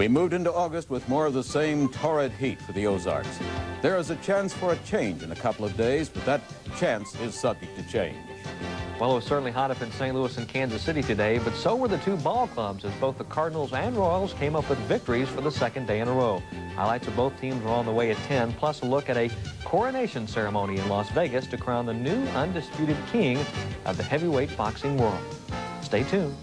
We moved into August with more of the same torrid heat for the Ozarks. There is a chance for a change in a couple of days, but that chance is subject to change. Well, it was certainly hot up in St. Louis and Kansas City today, but so were the two ball clubs as both the Cardinals and Royals came up with victories for the second day in a row. Highlights of both teams were on the way at 10, plus a look at a coronation ceremony in Las Vegas to crown the new undisputed king of the heavyweight boxing world. Stay tuned.